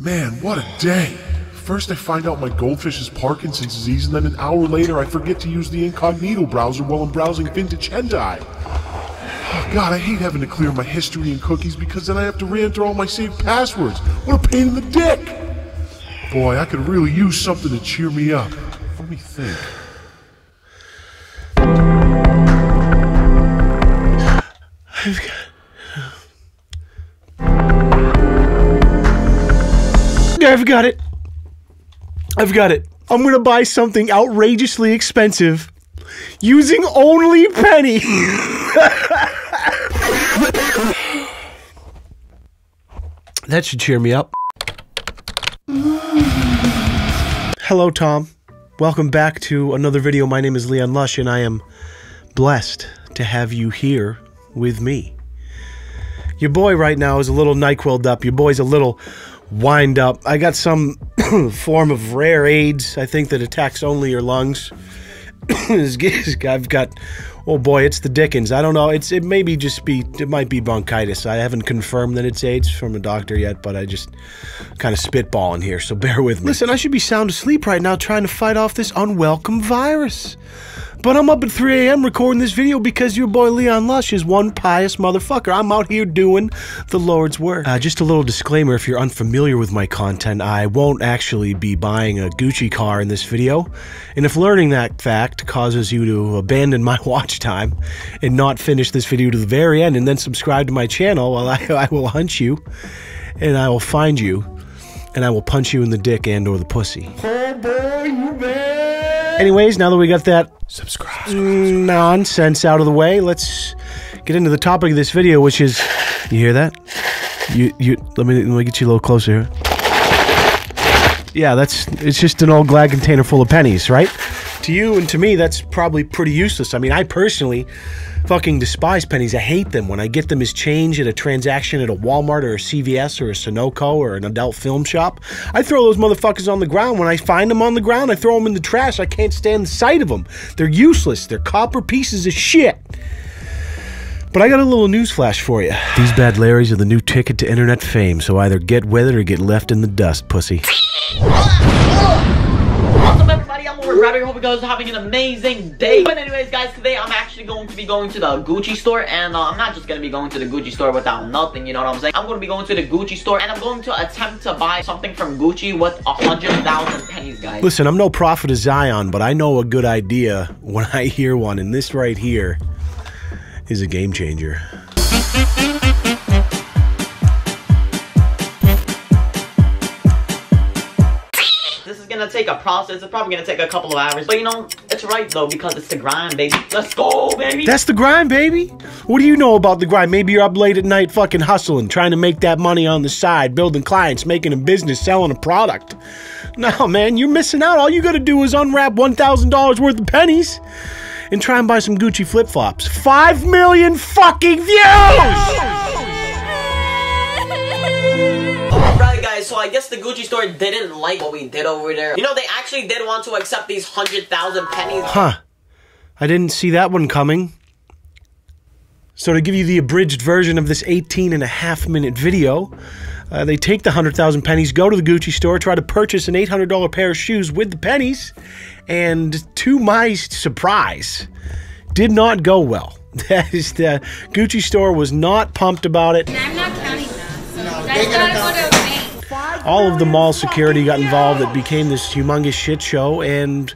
Man, what a day! First I find out my goldfish has Parkinson's disease, and then an hour later I forget to use the incognito browser while I'm browsing vintage hentai. Oh, God, I hate having to clear my history and cookies because then I have to re-enter all my saved passwords. What a pain in the dick! Boy, I could really use something to cheer me up. Let me think. I've got it. I've got it. I'm gonna buy something outrageously expensive using only penny. that should cheer me up. Hello, Tom. Welcome back to another video. My name is Leon Lush, and I am blessed to have you here with me. Your boy right now is a little NyQuil'd up. Your boy's a little wind up. I got some form of rare AIDS, I think, that attacks only your lungs. I've got, oh boy, it's the Dickens. I don't know. It's it maybe just be it might be bronchitis. I haven't confirmed that it's AIDS from a doctor yet, but I just kind of spitballing here, so bear with me. Listen, I should be sound asleep right now trying to fight off this unwelcome virus. But I'm up at 3 a.m. recording this video because your boy Leon Lush is one pious motherfucker. I'm out here doing the Lord's work. Uh, just a little disclaimer if you're unfamiliar with my content, I won't actually be buying a Gucci car in this video. And if learning that fact causes you to abandon my watch time and not finish this video to the very end and then subscribe to my channel, well, I, I will hunt you and I will find you and I will punch you in the dick and or the pussy. Oh boy, you man! Anyways, now that we got that subscribe, nonsense out of the way, let's get into the topic of this video, which is you hear that? You you let me let me get you a little closer. Yeah, that's it's just an old glad container full of pennies, right? To you and to me, that's probably pretty useless. I mean, I personally fucking despise pennies. I hate them when I get them as change at a transaction at a Walmart or a CVS or a Sunoco or an adult film shop. I throw those motherfuckers on the ground. When I find them on the ground, I throw them in the trash. I can't stand the sight of them. They're useless. They're copper pieces of shit. But I got a little news flash for you. These bad Larrys are the new ticket to internet fame, so either get with it or get left in the dust, pussy. What's everybody, I'm Lord Rabbit, hope you guys are having an amazing day. But anyways guys, today I'm actually going to be going to the Gucci store and uh, I'm not just going to be going to the Gucci store without nothing, you know what I'm saying? I'm going to be going to the Gucci store and I'm going to attempt to buy something from Gucci with a hundred thousand pennies guys. Listen, I'm no prophet of Zion, but I know a good idea when I hear one, and this right here is a game changer. Gonna take a process, it's probably gonna take a couple of hours. But you know, it's right though because it's the grind baby. Let's go baby! That's the grind, baby. What do you know about the grind? Maybe you're up late at night fucking hustling, trying to make that money on the side, building clients, making a business, selling a product. No, man, you're missing out. All you gotta do is unwrap $1,000 worth of pennies and try and buy some Gucci flip flops. Five million fucking views! Guys, so I guess the Gucci store didn't like what we did over there. You know, they actually did want to accept these hundred thousand pennies. Huh. I didn't see that one coming. So, to give you the abridged version of this 18 and a half minute video, uh, they take the 100,000 pennies, go to the Gucci store, try to purchase an $800 pair of shoes with the pennies, and to my surprise, did not go well. That is, the Gucci store was not pumped about it. I'm not counting that. So that's All of the mall security got involved. It became this humongous shit show, and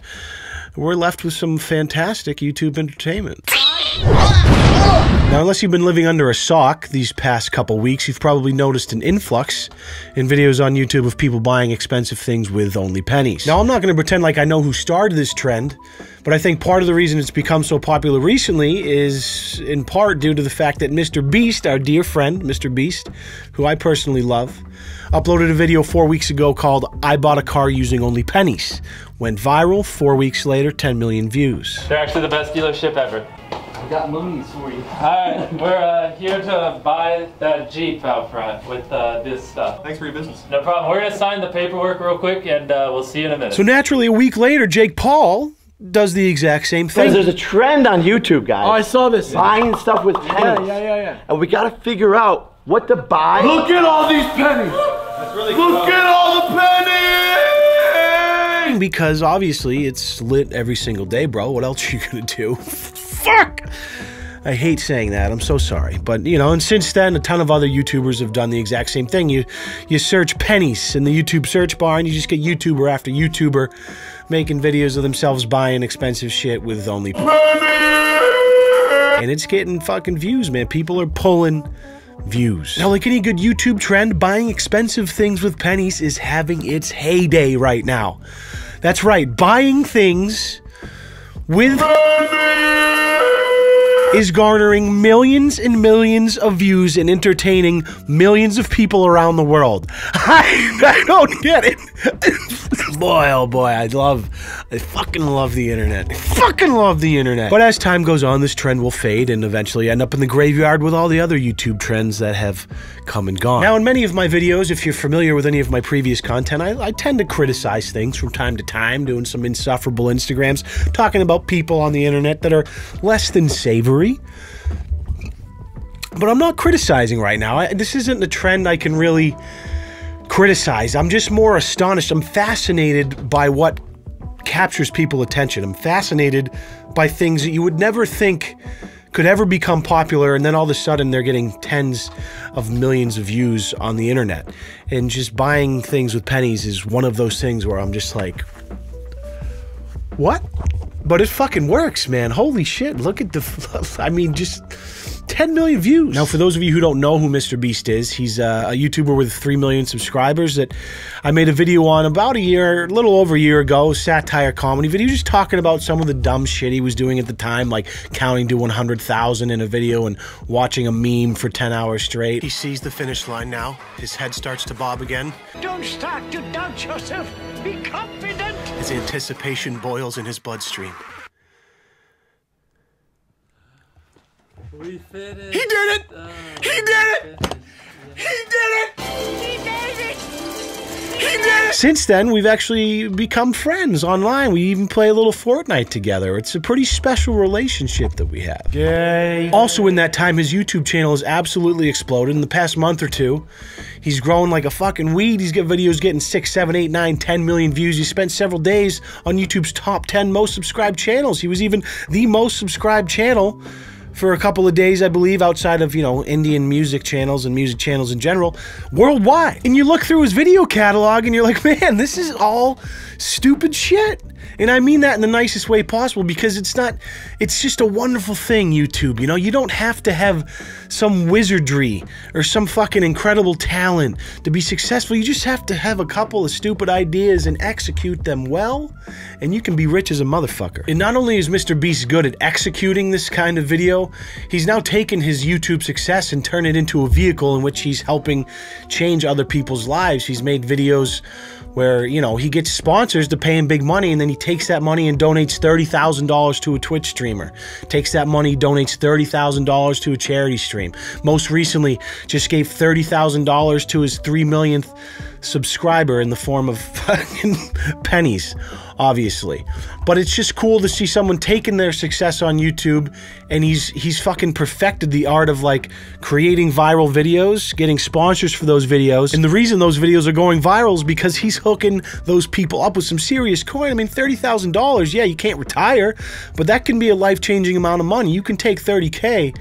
we're left with some fantastic YouTube entertainment. Now, unless you've been living under a sock these past couple weeks, you've probably noticed an influx in videos on YouTube of people buying expensive things with only pennies. Now, I'm not going to pretend like I know who started this trend, but I think part of the reason it's become so popular recently is in part due to the fact that Mr. Beast, our dear friend, Mr. Beast, who I personally love, uploaded a video four weeks ago called I Bought a Car Using Only Pennies. Went viral, four weeks later, 10 million views. They're actually the best dealership ever. I got moonies for you. Alright, we're uh, here to buy that Jeep out front with uh, this stuff. Thanks for your business. No problem. We're gonna sign the paperwork real quick and uh, we'll see you in a minute. So naturally, a week later, Jake Paul does the exact same thing. there's a trend on YouTube, guys. Oh, I saw this. Buying stuff with pennies. Yeah, yeah, yeah. And we gotta figure out what to buy. Look at all these pennies. That's really Look at all bang because obviously it's lit every single day, bro. What else are you gonna do? Fuck! I hate saying that. I'm so sorry. But, you know, and since then, a ton of other YouTubers have done the exact same thing. You you search pennies in the YouTube search bar and you just get YouTuber after YouTuber making videos of themselves buying expensive shit with only and it's getting fucking views, man. People are pulling views. Now, like any good YouTube trend, buying expensive things with pennies is having its heyday right now. That's right, buying things with is garnering millions and millions of views and entertaining millions of people around the world. I, I don't get it. Boy, oh boy, I love, I fucking love the internet. I fucking love the internet. But as time goes on, this trend will fade and eventually end up in the graveyard with all the other YouTube trends that have come and gone. Now, in many of my videos, if you're familiar with any of my previous content, I, I tend to criticize things from time to time, doing some insufferable Instagrams, talking about people on the internet that are less than savory. But I'm not criticizing right now. I, this isn't a trend I can really criticize. I'm just more astonished. I'm fascinated by what captures people attention. I'm fascinated by things that you would never think could ever become popular and then all of a sudden they're getting tens of millions of views on the internet. And just buying things with pennies is one of those things where I'm just like what? But it fucking works, man. Holy shit. Look at the I mean just 10 million views. Now, for those of you who don't know who Mr. Beast is, he's a, a, YouTuber with 3 million subscribers that I made a video on about a year, a little over a year ago, satire comedy video, just talking about some of the dumb shit he was doing at the time, like counting to 100,000 in a video and watching a meme for 10 hours straight. He sees the finish line now. His head starts to bob again. Don't start to doubt yourself. Be confident. His anticipation boils in his bloodstream. We finished. He did it! Oh, he did it! He did it! He made it. He did it! Since then, we've actually become friends online. We even play a little Fortnite together. It's a pretty special relationship that we have. Yay. Also, in that time, his YouTube channel has absolutely exploded. In the past month or two, he's grown like a fucking weed. He's got videos getting 6, 7, 8, 9, 10 million views. He spent several days on YouTube's top 10 most subscribed channels. He was even the most subscribed channel for a couple of days, I believe, outside of, you know, Indian music channels and music channels in general, worldwide. And you look through his video catalog and you're like, man, this is all stupid shit. And I mean that in the nicest way possible because it's not, it's just a wonderful thing, YouTube. You know, you don't have to have some wizardry or some fucking incredible talent to be successful. You just have to have a couple of stupid ideas and execute them well, and you can be rich as a motherfucker. And not only is Mr. Beast good at executing this kind of video, he's now taken his YouTube success and turned it into a vehicle in which he's helping change other people's lives. He's made videos where you know he gets sponsors to pay him big money and then he takes that money and donates $30,000 to a Twitch streamer. Takes that money donates $30,000 to a charity stream. Most recently just gave $30,000 to his 3 millionth subscriber in the form of fucking pennies obviously but it's just cool to see someone taking their success on YouTube and he's he's fucking perfected the art of like creating viral videos, getting sponsors for those videos. And the reason those videos are going viral is because he's hooking those people up with some serious coin. I mean, $30,000, yeah, you can't retire, but that can be a life-changing amount of money. You can take 30k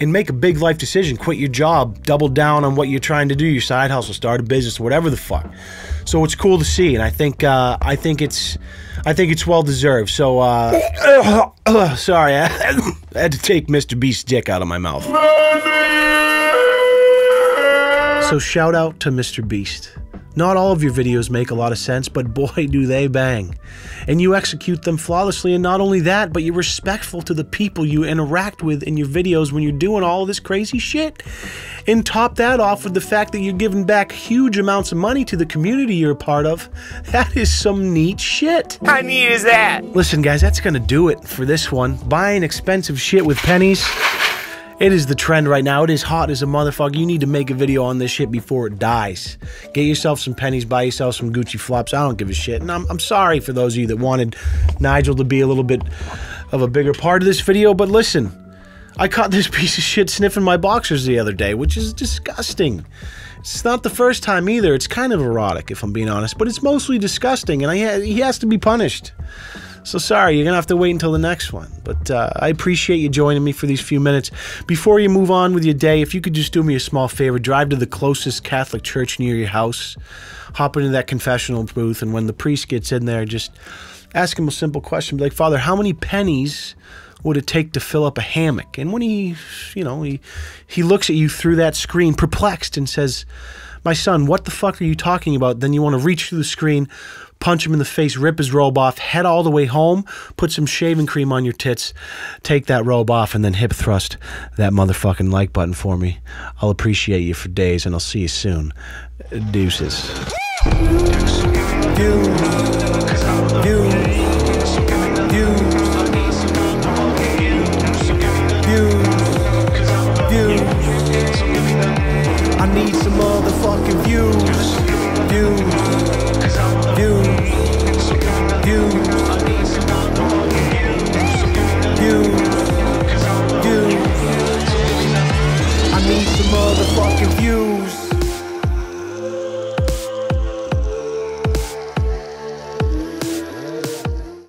and make a big life decision, quit your job, double down on what you're trying to do, your side hustle, start a business, whatever the fuck. So it's cool to see, and I think uh, I think it's I think it's well deserved. So uh, sorry, I had to take Mr. Beast's dick out of my mouth. So shout out to Mr. Beast. Not all of your videos make a lot of sense, but boy, do they bang. And you execute them flawlessly, and not only that, but you're respectful to the people you interact with in your videos when you're doing all this crazy shit. And top that off with the fact that you're giving back huge amounts of money to the community you're a part of. That is some neat shit. How neat is that? Listen, guys, that's gonna do it for this one. Buying expensive shit with pennies. It is the trend right now. It is hot as a motherfucker. You need to make a video on this shit before it dies. Get yourself some pennies, buy yourself some Gucci flops. I don't give a shit. And I'm, I'm sorry for those of you that wanted Nigel to be a little bit of a bigger part of this video, but listen, I caught this piece of shit sniffing my boxers the other day, which is disgusting. It's not the first time either. It's kind of erotic, if I'm being honest, but it's mostly disgusting, and he has to be punished. So sorry, you're gonna have to wait until the next one. But uh, I appreciate you joining me for these few minutes. Before you move on with your day, if you could just do me a small favor, drive to the closest Catholic church near your house, hop into that confessional booth, and when the priest gets in there, just ask him a simple question, like, Father, how many pennies? would it take to fill up a hammock? And when he, you know, he he looks at you through that screen, perplexed, and says, "My son, what the fuck are you talking about?" Then you want to reach through the screen, punch him in the face, rip his robe off, head all the way home, put some shaving cream on your tits, take that robe off, and then hip thrust that motherfucking like button for me. I'll appreciate you for days, and I'll see you soon. Deuces. I need some motherfucking views. Views. I